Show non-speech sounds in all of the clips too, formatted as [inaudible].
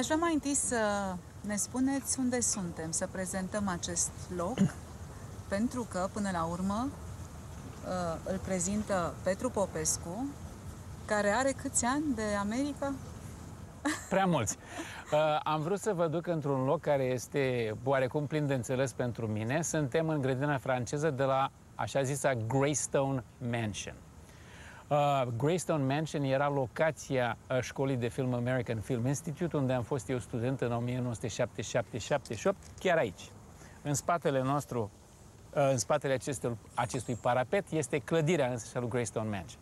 Aș vrea mai întâi să ne spuneți unde suntem, să prezentăm acest loc, pentru că, până la urmă, uh, îl prezintă Petru Popescu, care are câți ani de America? Prea mulți. Uh, am vrut să vă duc într-un loc care este oarecum plin de înțeles pentru mine. Suntem în grădina franceză de la așa zisa Greystone Mansion. Uh, Greystone Mansion era locația uh, școlii de film American Film Institute, unde am fost eu student în 1977-78, chiar aici. În spatele nostru, uh, în spatele acestui, acestui parapet, este clădirea însă lui Greystone Mansion.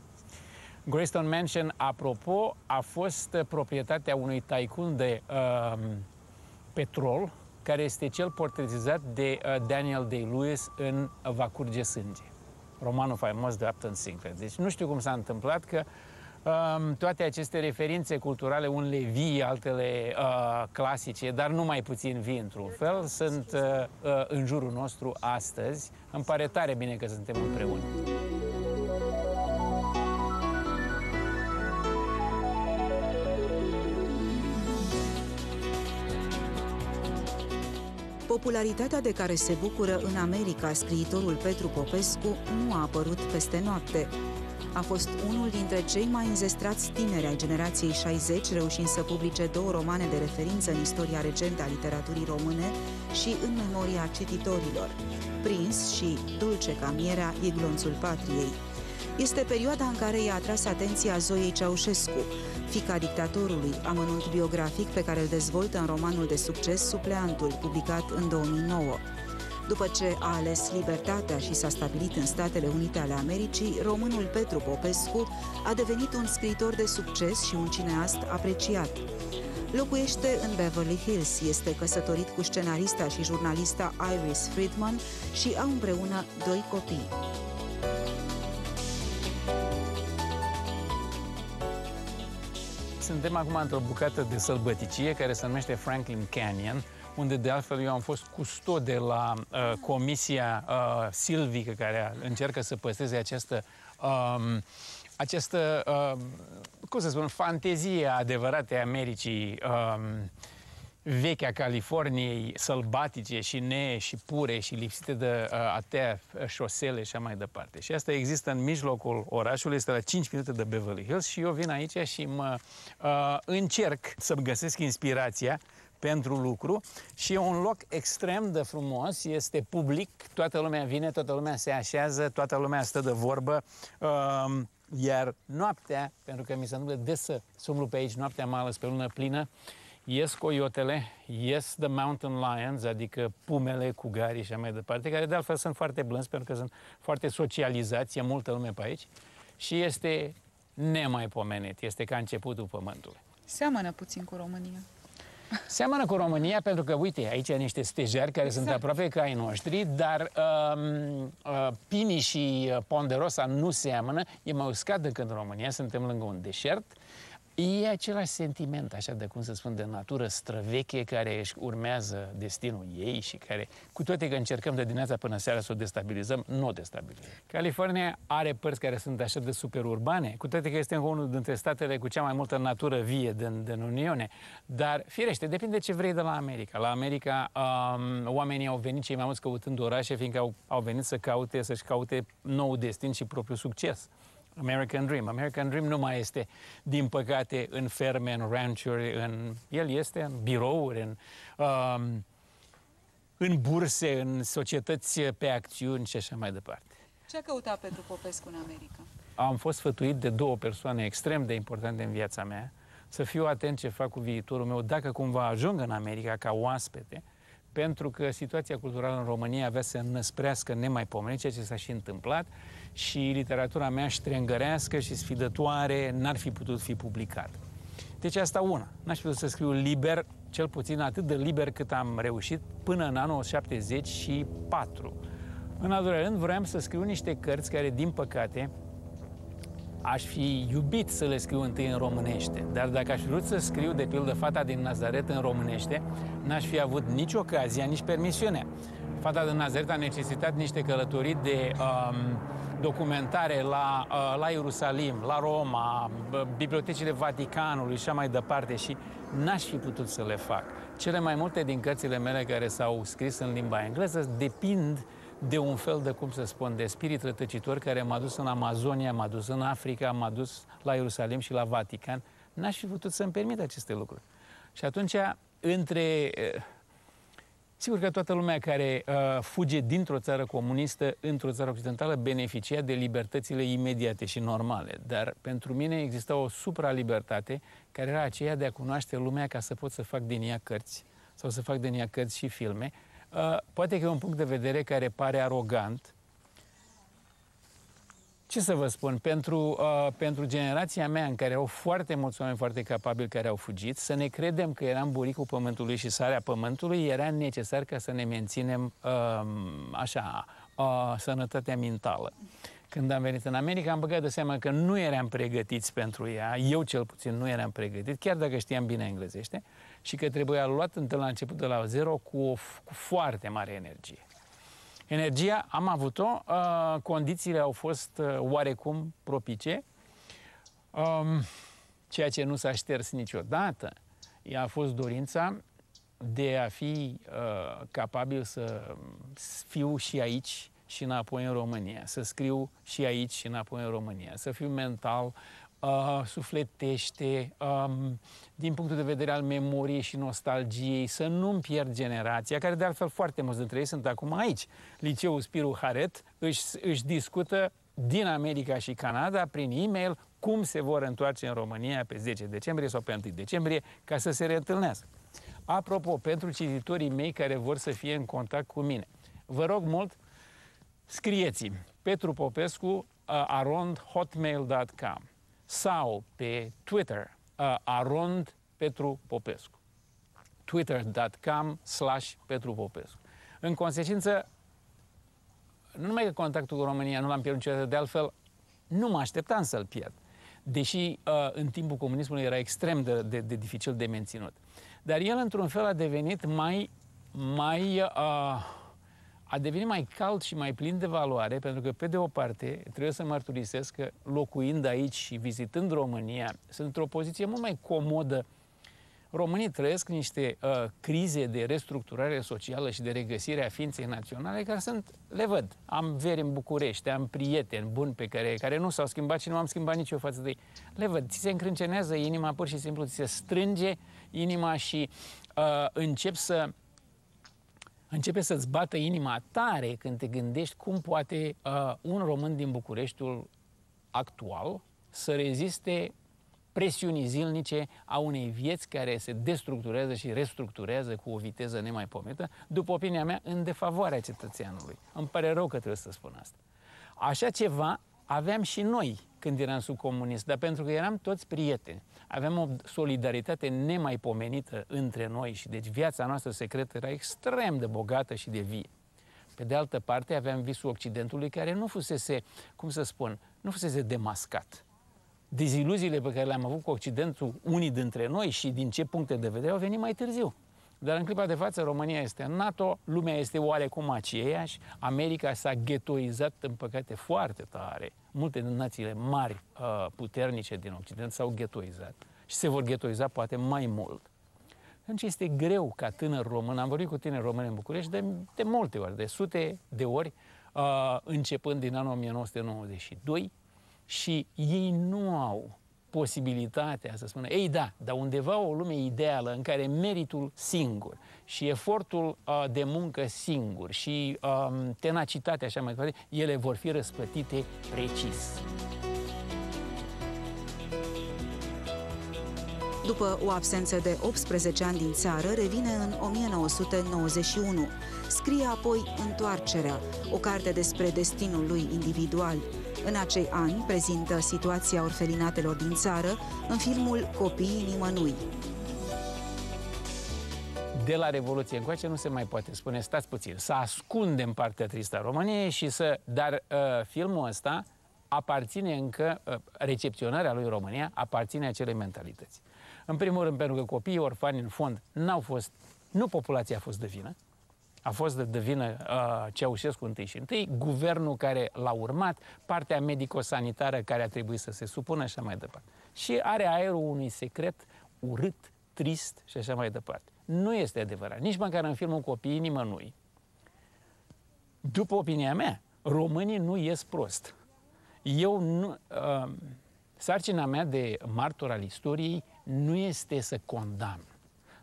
Greystone Mansion, apropo, a fost proprietatea unui tycoon de uh, petrol, care este cel portretizat de uh, Daniel Day-Lewis în Va curge sânge, romanul faimos de Upton Sinclair. Deci nu știu cum s-a întâmplat că um, toate aceste referințe culturale, unele vii, altele uh, clasice, dar nu mai puțin vii într-un fel, sunt uh, uh, în jurul nostru astăzi. Îmi pare tare bine că suntem împreună. Popularitatea de care se bucură în America scriitorul Petru Popescu nu a apărut peste noapte. A fost unul dintre cei mai înzestrați tineri ai generației 60, reușind să publice două romane de referință în istoria recentă a literaturii române și în memoria cititorilor. Prins și Dulce ca mierea e glonțul patriei. Este perioada în care i-a atras atenția Zoiei Ceaușescu, fica dictatorului, amănunt biografic pe care îl dezvoltă în romanul de succes Supleantul, publicat în 2009. După ce a ales libertatea și s-a stabilit în Statele Unite ale Americii, românul Petru Popescu a devenit un scriitor de succes și un cineast apreciat. Locuiește în Beverly Hills, este căsătorit cu scenarista și jurnalista Iris Friedman și au împreună doi copii. Suntem acum într-o bucată de sălbăticie care se numește Franklin Canyon, unde de altfel eu am fost custod de la uh, comisia uh, silvică care încearcă să păstreze această um, această, uh, cum să spun, fantezie adevărată a Americii um, vechea Californiei sălbatice și nee și pure și lipsite de uh, atea șosele și așa mai departe. Și asta există în mijlocul orașului, este la 5 minute de Beverly Hills și eu vin aici și mă uh, încerc să-mi găsesc inspirația pentru lucru și e un loc extrem de frumos, este public, toată lumea vine, toată lumea se așează, toată lumea stă de vorbă, uh, iar noaptea, pentru că mi se întâmplă des să umblu pe aici noaptea, mai ales pe lună plină, ies coiotele, ies the mountain lions, adică pumele cu gari și așa mai departe, care de altfel sunt foarte blânzi pentru că sunt foarte socializați, e multă lume pe aici și este nemaipomenit, este ca începutul pământului. Seamănă puțin cu România. Seamănă cu România pentru că, uite, aici niște stejari care exact. sunt aproape ca ai noștri, dar um, uh, Pini și Ponderosa nu seamănă, e mai uscat decât în România, suntem lângă un deșert, E același sentiment, așa de cum să spun, de natură străveche care își urmează destinul ei și care, cu toate că încercăm de dimineața până seara să o destabilizăm, nu o destabilizăm. California are părți care sunt așa de superurbane, cu toate că este unul dintre statele cu cea mai multă natură vie din, din Uniune, dar firește, depinde ce vrei de la America. La America um, oamenii au venit cei mai mulți căutând orașe, fiindcă au, au venit să caute, să-și caute nou destin și propriu succes. American Dream. American Dream nu mai este, din păcate, în ferme, în ranchuri, în... el este în birouri, în, um, în burse, în societăți pe acțiuni și așa mai departe. Ce a căutat Petru Popescu în America? Am fost sfătuit de două persoane extrem de importante în viața mea să fiu atent ce fac cu viitorul meu dacă cumva ajung în America ca oaspete, pentru că situația culturală în România avea să năsprească nemaipomenit, ceea ce s-a și întâmplat și literatura mea ștrengărească și sfidătoare n-ar fi putut fi publicată. Deci asta una. N-aș putut să scriu liber, cel puțin atât de liber cât am reușit până în anul 74. În al doilea rând, vreau să scriu niște cărți care, din păcate, aș fi iubit să le scriu întâi în românește, dar dacă aș vrut să scriu, de pildă, Fata din Nazaret în românește, n-aș fi avut nici ocazia, nici permisiunea Fata din Nazaret a necesitat niște călătorii de um, documentare la, uh, la Ierusalim, la Roma, bibliotecile Vaticanului și așa mai departe și n-aș fi putut să le fac. Cele mai multe din cărțile mele care s-au scris în limba engleză depind de un fel de, cum să spun, de spirit rătăcitor care m-a dus în Amazonia, m-a dus în Africa, m-a dus la Ierusalim și la Vatican. N-aș fi putut să-mi permit aceste lucruri. Și atunci, între... Eh, sigur că toată lumea care uh, fuge dintr-o țară comunistă într-o țară occidentală beneficia de libertățile imediate și normale. Dar pentru mine exista o supralibertate care era aceea de a cunoaște lumea ca să pot să fac din ea cărți sau să fac din ea cărți și filme. Uh, poate că e un punct de vedere care pare arogant, ce să vă spun, pentru, uh, pentru generația mea, în care au foarte mulți oameni foarte capabili care au fugit, să ne credem că eram buricul pământului și sarea pământului, era necesar ca să ne menținem uh, așa, uh, sănătatea mentală. Când am venit în America, am băgat de seama că nu eram pregătiți pentru ea, eu cel puțin nu eram pregătit, chiar dacă știam bine englezește, și că trebuia luat întâi la început de la zero cu, o, cu foarte mare energie. Energia am avut-o, uh, condițiile au fost uh, oarecum propice, um, ceea ce nu s-a șters niciodată. Ea a fost dorința de a fi uh, capabil să fiu și aici și înapoi în România, să scriu și aici și înapoi în România, să fiu mental uh, sufletește, um, din punctul de vedere al memoriei și nostalgiei, să nu-mi pierd generația, care de altfel foarte mulți dintre ei sunt acum aici. Liceul Spiru Haret își, își discută din America și Canada prin e-mail cum se vor întoarce în România pe 10 decembrie sau pe 1 decembrie ca să se reîntâlnească. Apropo, pentru cititorii mei care vor să fie în contact cu mine, vă rog mult, scrieți-mi Petru Popescu uh, arond hotmail.com sau pe Twitter, uh, arond Petru Popescu. twitter.com slash Petru Popescu. În consecință, nu numai că contactul cu România nu l-am pierdut niciodată, de altfel, nu mă așteptam să-l pierd. Deși uh, în timpul comunismului era extrem de, de, de dificil de menținut. Dar el, într-un fel, a devenit mai, mai uh, a devenit mai cald și mai plin de valoare, pentru că, pe de o parte, trebuie să mărturisesc că, locuind aici și vizitând România, sunt într-o poziție mult mai comodă. Românii trăiesc niște uh, crize de restructurare socială și de regăsire a ființei naționale care sunt, le văd. Am veri în București, am prieteni buni pe care, care nu s-au schimbat și nu am schimbat nici eu față de ei. Le văd, ți se încrâncenează inima, pur și simplu ți se strânge inima și uh, încep să începe să-ți bată inima tare când te gândești cum poate uh, un român din Bucureștiul actual să reziste presiunii zilnice a unei vieți care se destructurează și restructurează cu o viteză nemaipomenită, după opinia mea, în defavoarea cetățeanului. Îmi pare rău că trebuie să spun asta. Așa ceva aveam și noi când eram sub comunist, dar pentru că eram toți prieteni, aveam o solidaritate nemaipomenită între noi și deci viața noastră secretă era extrem de bogată și de vie. Pe de altă parte, aveam visul Occidentului care nu fusese, cum să spun, nu fusese demascat. Deziluziile pe care le-am avut cu Occidentul, unii dintre noi și din ce puncte de vedere, au venit mai târziu. Dar în clipa de față România este în NATO, lumea este oarecum aceeași, America s-a ghettoizat în păcate foarte tare. Multe din națiile mari, uh, puternice din Occident s-au ghettoizat și se vor ghettoiza poate mai mult. Atunci este greu ca tânăr român, am vorbit cu tineri români în București de, de multe ori, de sute de ori, uh, începând din anul 1992 și ei nu au posibilitatea să spună, ei da, dar undeva o lume ideală în care meritul singur și efortul uh, de muncă singur și uh, tenacitatea așa mai departe, ele vor fi răsplătite precis. După o absență de 18 ani din țară, revine în 1991. Scrie apoi Întoarcerea, o carte despre destinul lui individual. În acei ani prezintă situația orfelinatelor din țară în filmul Copiii nimănui. De la Revoluție încoace nu se mai poate spune, stați puțin, să ascundem partea tristă a României și să... Dar uh, filmul ăsta aparține încă, uh, recepționarea lui România aparține acelei mentalități. În primul rând pentru că copiii orfani în fond n-au fost, nu populația a fost de vină, a fost de devină uh, Ceaușescu întâi și întâi, guvernul care l-a urmat, partea medico-sanitară care a trebuit să se supună și așa mai departe. Și are aerul unui secret urât, trist și așa mai departe. Nu este adevărat. Nici măcar în filmul copiii nimănui. După opinia mea, românii nu ies prost. Eu nu... Uh, sarcina mea de martor al istoriei nu este să condamn.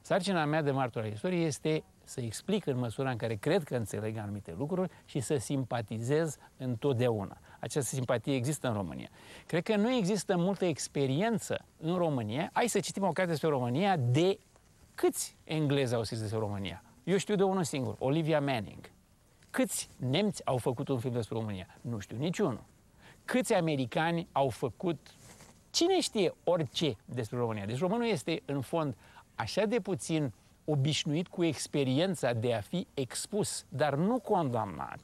Sarcina mea de martor al istoriei este să explic în măsura în care cred că înțeleg anumite lucruri și să simpatizez întotdeauna. Această simpatie există în România. Cred că nu există multă experiență în România. Hai să citim o carte despre România de câți englezi au scris despre România? Eu știu de unul singur, Olivia Manning. Câți nemți au făcut un film despre România? Nu știu niciunul. Câți americani au făcut cine știe orice despre România? Deci românul este, în fond, așa de puțin obișnuit cu experiența de a fi expus, dar nu condamnat.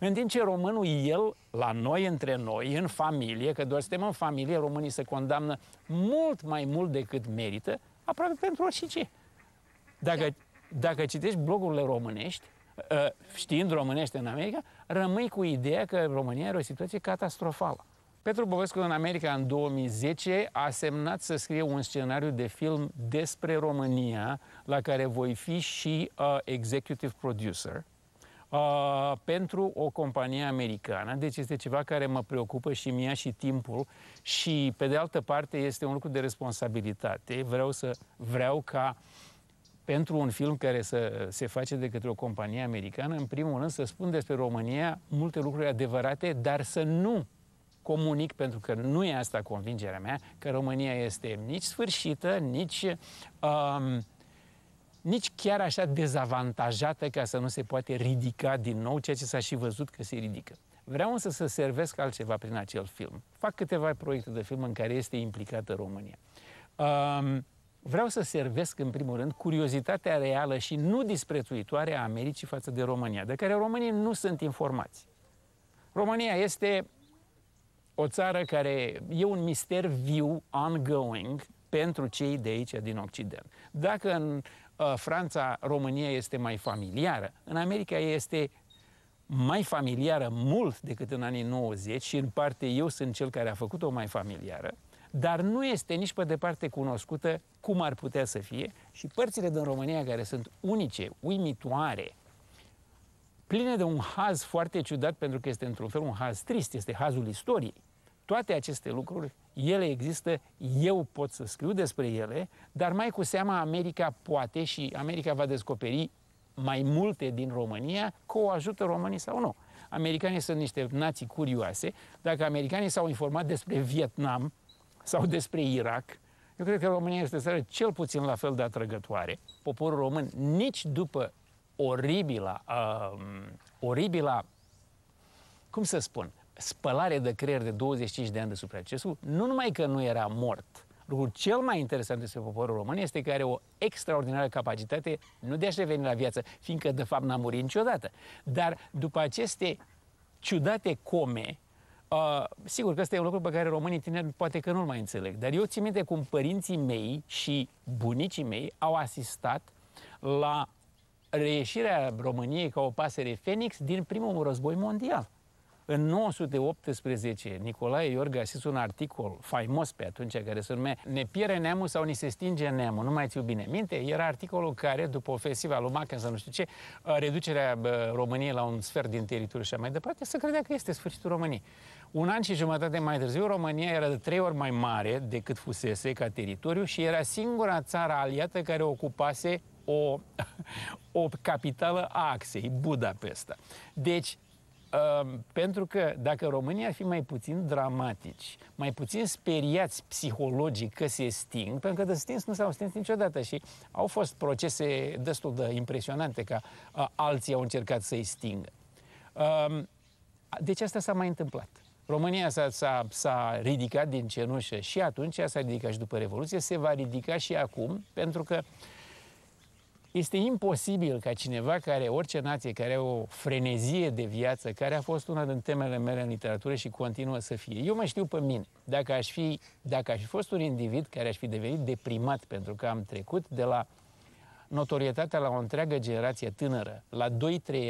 În timp ce românul, el, la noi, între noi, în familie, că doar suntem în familie, românii se condamnă mult mai mult decât merită, aproape pentru orice. Dacă, dacă citești blogurile românești, ă, știind românește în America, rămâi cu ideea că România are o situație catastrofală. Petru Bovescu în America în 2010 a semnat să scrie un scenariu de film despre România, la care voi fi și uh, executive producer. Uh, pentru o companie americană, deci este ceva care mă preocupă și mie și timpul și pe de altă parte este un lucru de responsabilitate. Vreau să vreau ca pentru un film care să se face de către o companie americană, în primul rând să spun despre România multe lucruri adevărate, dar să nu comunic, pentru că nu e asta convingerea mea, că România este nici sfârșită, nici, um, nici chiar așa dezavantajată ca să nu se poate ridica din nou, ceea ce s-a și văzut că se ridică. Vreau însă să servesc altceva prin acel film. Fac câteva proiecte de film în care este implicată România. Um, vreau să servesc, în primul rând, curiozitatea reală și nu disprețuitoare a Americii față de România, de care românii nu sunt informați. România este o țară care e un mister viu, ongoing, pentru cei de aici din Occident. Dacă în uh, Franța România este mai familiară, în America este mai familiară mult decât în anii 90 și în parte eu sunt cel care a făcut-o mai familiară, dar nu este nici pe departe cunoscută cum ar putea să fie și părțile din România care sunt unice, uimitoare, pline de un haz foarte ciudat pentru că este într-un fel un haz trist, este hazul istoriei. Toate aceste lucruri, ele există, eu pot să scriu despre ele, dar mai cu seama America poate și America va descoperi mai multe din România că o ajută românii sau nu. Americanii sunt niște nații curioase. Dacă americanii s-au informat despre Vietnam sau despre Irak, eu cred că România este țară cel puțin la fel de atrăgătoare. Poporul român, nici după oribila, uh, oribila, cum să spun, spălare de creier de 25 de ani de supracesul, nu numai că nu era mort, lucrul cel mai interesant despre poporul român este că are o extraordinară capacitate nu de a-și reveni la viață, fiindcă de fapt n-a murit niciodată, dar după aceste ciudate come, Uh, sigur că ăsta e un lucru pe care românii tineri poate că nu-l mai înțeleg, dar eu țin minte cum părinții mei și bunicii mei au asistat la reieșirea României ca o pasăre Fenix din primul război mondial. În 918, Nicolae Iorga a scris un articol faimos pe atunci, care se numea Ne pierde neamul sau ni se stinge neamul, nu mai țiu bine minte. Era articolul care, după ofensiva lui Mackensen, nu știu ce, reducerea României la un sfert din teritoriu și mai departe, să credea că este sfârșitul României. Un an și jumătate mai târziu, România era de trei ori mai mare decât fusese ca teritoriu și era singura țară aliată care ocupase o, [laughs] o capitală a axei, Budapesta. Deci, Ehm, pentru că dacă România ar fi mai puțin dramatici, mai puțin speriați psihologic că se sting, pentru că de stins nu s-au stins niciodată și au fost procese destul de impresionante ca uh, alții au încercat să-i stingă. Uh, deci asta s-a mai întâmplat. România s-a, s-a, s-a ridicat din cenușă și atunci, s-a ridicat și după Revoluție, se va ridica și acum, pentru că uh, este imposibil ca cineva care, orice nație care are o frenezie de viață, care a fost una din temele mele în literatură și continuă să fie. Eu mă știu pe mine. Dacă aș fi, dacă aș fi fost un individ care aș fi devenit deprimat pentru că am trecut de la notorietatea la o întreagă generație tânără, la 2-3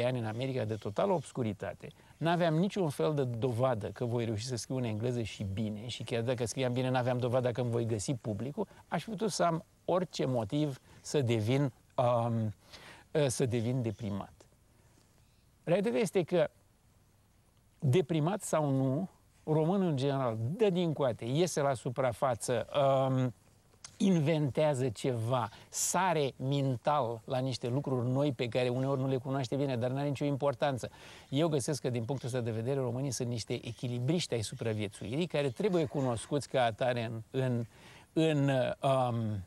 ani în America de totală obscuritate, n-aveam niciun fel de dovadă că voi reuși să scriu în engleză și bine și chiar dacă scriam bine, n-aveam dovadă că îmi voi găsi publicul, aș fi putut să am orice motiv să devin, um, să devin deprimat. Realitatea este că deprimat sau nu, românul în general dă din coate, iese la suprafață, um, inventează ceva, sare mental la niște lucruri noi pe care uneori nu le cunoaște bine, dar nu are nicio importanță. Eu găsesc că, din punctul ăsta de vedere, românii sunt niște echilibriști ai supraviețuirii care trebuie cunoscuți ca atare în, în, în, um,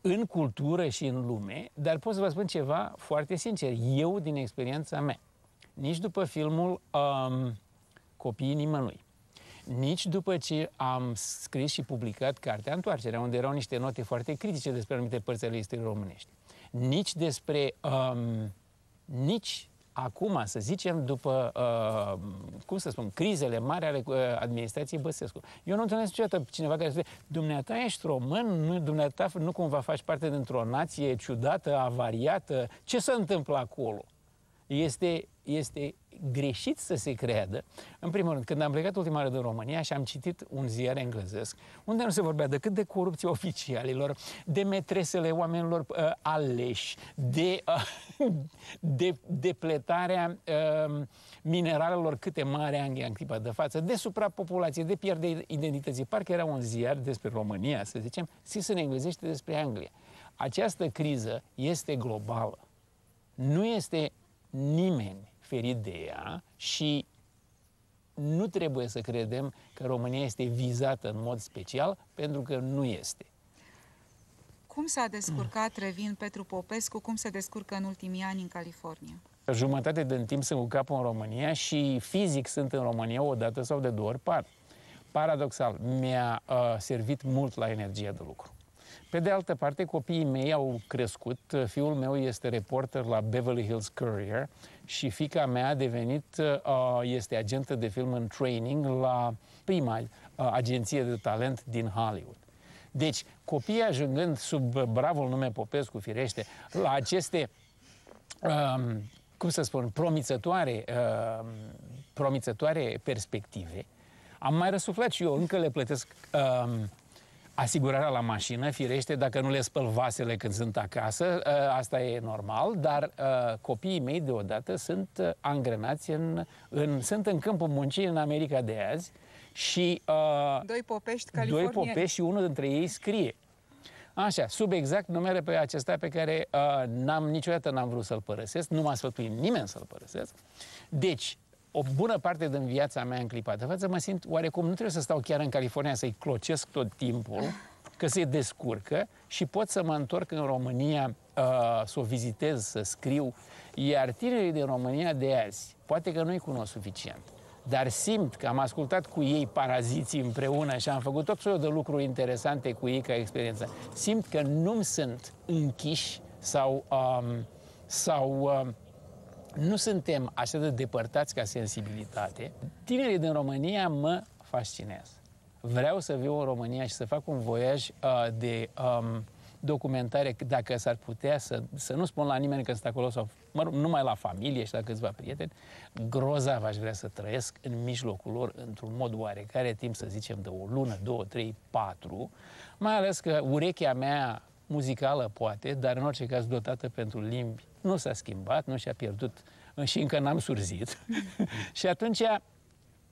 în cultură și în lume, dar pot să vă spun ceva foarte sincer. Eu, din experiența mea, nici după filmul um, Copiii nimănui, nici după ce am scris și publicat cartea Întoarcerea, unde erau niște note foarte critice despre anumite părți ale istoriei românești, nici despre, um, nici acum, să zicem, după, uh, cum să spun, crizele mari ale uh, administrației Băsescu. Eu nu întâlnesc niciodată cineva care spune, dumneata ești român, nu, dumneata nu cumva faci parte dintr-o nație ciudată, avariată, ce se întâmplă acolo? Este, este greșit să se creadă. În primul rând, când am plecat ultima oară din România și am citit un ziar englezesc, unde nu se vorbea decât de corupție oficialilor, de metresele oamenilor uh, aleși, de, uh, [laughs] de depletarea uh, mineralelor câte mare Anglia în clipa de față, de suprapopulație, de pierdere identității. Parcă era un ziar despre România, să zicem, scris în englezește despre Anglia. Această criză este globală. Nu este nimeni ferit de ea și nu trebuie să credem că România este vizată în mod special, pentru că nu este. Cum s-a descurcat, revin, Petru Popescu, cum se descurcă în ultimii ani în California? Jumătate din timp sunt cu capul în România și fizic sunt în România o dată sau de două ori par. Paradoxal, mi-a uh, servit mult la energia de lucru. Pe de altă parte, copiii mei au crescut. Fiul meu este reporter la Beverly Hills Courier și fica mea a devenit, uh, este agentă de film în training la prima uh, agenție de talent din Hollywood. Deci, copiii ajungând sub bravul nume Popescu, firește, la aceste, um, cum să spun, promițătoare, uh, promițătoare perspective, am mai răsuflat și eu, încă le plătesc uh, asigurarea la mașină, firește, dacă nu le spăl vasele când sunt acasă, ă, asta e normal, dar ă, copiii mei deodată sunt ă, angrenați în, în sunt în câmpul muncii în America de azi și... Doi popești californieni. Doi popești și unul dintre ei scrie. Așa, sub exact numele pe acesta pe care uh, n-am, niciodată n-am vrut să-l părăsesc, nu m-a sfătuit nimeni să-l părăsesc. Deci, o bună parte din viața mea în clipa de față mă simt oarecum, nu trebuie să stau chiar în California să-i clocesc tot timpul, că se descurcă și pot să mă întorc în România uh, să o vizitez, să scriu. Iar tinerii din România de azi, poate că nu-i cunosc suficient, dar simt că am ascultat cu ei paraziții împreună și am făcut tot felul de lucruri interesante cu ei ca experiență. Simt că nu sunt închiși sau, um, sau um, nu suntem așa de depărtați ca sensibilitate. Tinerii din România mă fascinează. Vreau să viu în România și să fac un voiaj uh, de um, documentare, dacă s-ar putea să, să nu spun la nimeni că sunt acolo sau mă rog, numai la familie și la câțiva prieteni, grozav aș vrea să trăiesc în mijlocul lor într-un mod oarecare timp, să zicem, de o lună, două, trei, patru, mai ales că urechea mea muzicală poate, dar în orice caz dotată pentru limbi nu s-a schimbat, nu și-a pierdut și încă n-am surzit. [laughs] și atunci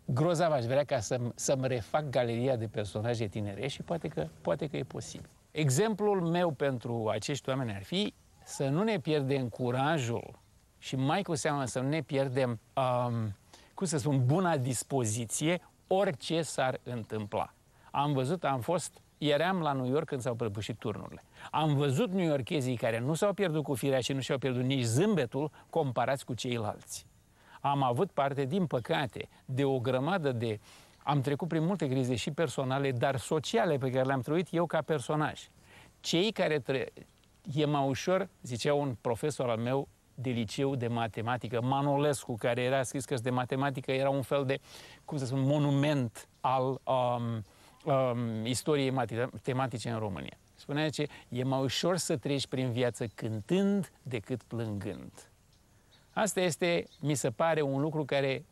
grozav aș vrea ca să, să-mi refac galeria de personaje tinere și poate că, poate că e posibil. Exemplul meu pentru acești oameni ar fi să nu ne pierdem curajul și mai cu seamă să nu ne pierdem, um, cum să spun, buna dispoziție orice s-ar întâmpla. Am văzut, am fost eram la New York când s-au prăbușit turnurile. Am văzut new yorkezii care nu s-au pierdut cu firea și nu și-au pierdut nici zâmbetul comparați cu ceilalți. Am avut parte, din păcate, de o grămadă de... Am trecut prin multe crize și personale, dar sociale pe care le-am trăit eu ca personaj. Cei care tre... E mai ușor, zicea un profesor al meu de liceu de matematică, Manolescu, care era scris că de matematică, era un fel de, cum să spun, monument al um, um, istoriei tematice în România. Spunea ce e mai ușor să treci prin viață cântând decât plângând. Asta este, mi se pare, un lucru care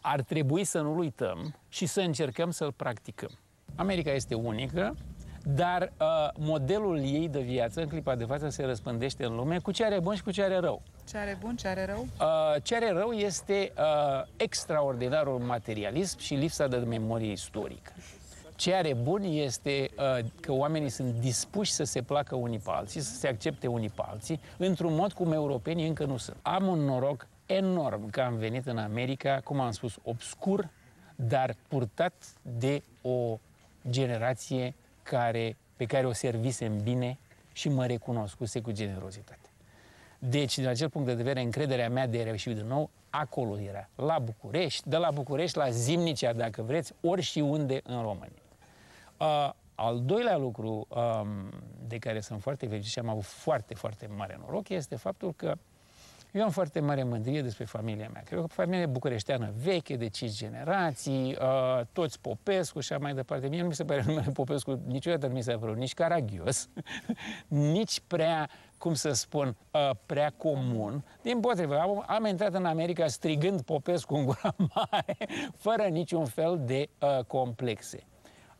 ar trebui să nu-l uităm și să încercăm să-l practicăm. America este unică, dar uh, modelul ei de viață în clipa de față se răspândește în lume cu ce are bun și cu ce are rău. Ce are bun, ce are rău? Uh, ce are rău este uh, extraordinarul materialism și lipsa de memorie istorică. Ce are bun este uh, că oamenii sunt dispuși să se placă unii pe alții, să se accepte unii pe alții, într-un mod cum europenii încă nu sunt. Am un noroc enorm că am venit în America, cum am spus, obscur, dar purtat de o generație care, pe care o servisem bine și mă recunoscuse cu generozitate. Deci, din acel punct de vedere, încrederea mea de a reuși din nou, acolo era, la București, de la București la Zimnicea, dacă vreți, ori și unde în România. Uh, al doilea lucru um, de care sunt foarte fericit și am avut foarte, foarte mare noroc este faptul că eu am foarte mare mândrie despre familia mea. Cred că familie bucureșteană veche, de cinci generații, uh, toți Popescu și așa mai departe. Mie nu mi se pare [laughs] numele Popescu, niciodată nu mi s-a părut nici caragios, [laughs] nici prea, cum să spun, uh, prea comun. Din potrivă, am, am intrat în America strigând Popescu în gura [laughs] mare, fără niciun fel de uh, complexe.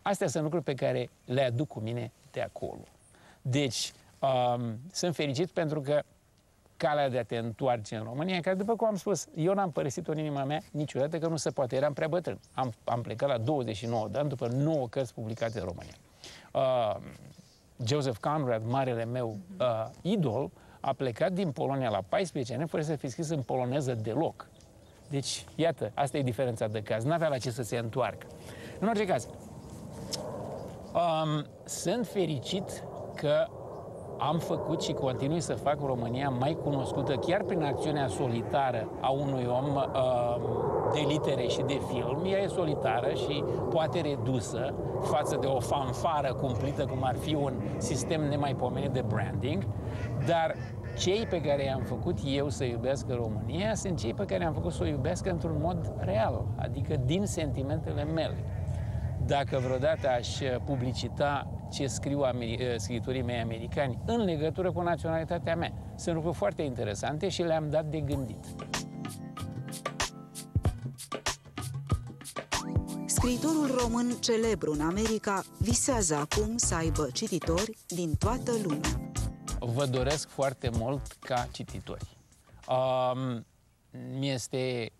Astea sunt lucruri pe care le aduc cu mine de acolo. Deci, um, sunt fericit pentru că calea de a te întoarce în România, care, după cum am spus, eu n-am părăsit-o în inima mea niciodată, că nu se poate, eram prea bătrân. Am, am plecat la 29 de ani după 9 cărți publicate în România. Uh, Joseph Conrad, marele meu uh, idol, a plecat din Polonia la 14 ani fără să fi scris în poloneză deloc. Deci, iată, asta e diferența de caz. N-avea la ce să se întoarcă. În orice caz, um, sunt fericit că am făcut și continui să fac România mai cunoscută chiar prin acțiunea solitară a unui om uh, de litere și de film. Ea e solitară și poate redusă față de o fanfară cumplită cum ar fi un sistem nemaipomenit de branding, dar cei pe care i-am făcut eu să iubească România sunt cei pe care i-am făcut să o iubească într-un mod real, adică din sentimentele mele. Dacă vreodată aș publicita ce scriu eh, scritorii mei americani în legătură cu naționalitatea mea. Sunt lucruri foarte interesante și le-am dat de gândit. Scriitorul român celebru în America visează acum să aibă cititori din toată lumea. Vă doresc foarte mult ca cititori. Um, mi este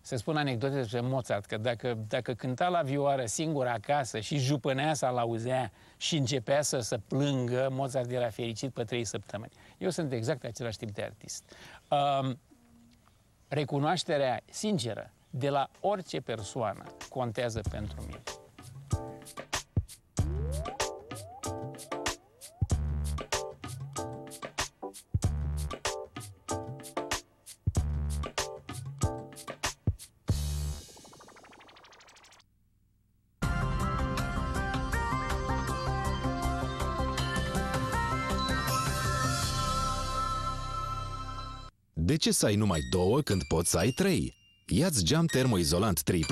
să spun anecdote despre Mozart, că dacă, dacă cânta la vioară singur acasă și jupânea să-l auzea și începea să, să plângă, Mozart era fericit pe trei săptămâni. Eu sunt exact același tip de artist. Um, recunoașterea sinceră de la orice persoană contează pentru mine. Ce să ai numai două când poți să ai trei? Iați geam termoizolant 3